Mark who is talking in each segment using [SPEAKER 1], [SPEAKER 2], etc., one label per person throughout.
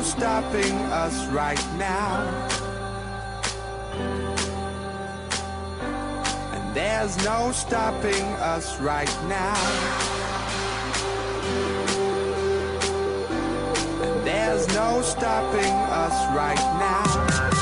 [SPEAKER 1] No stopping us right now. And there's no stopping us right now. And there's no stopping us right now.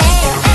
[SPEAKER 1] air.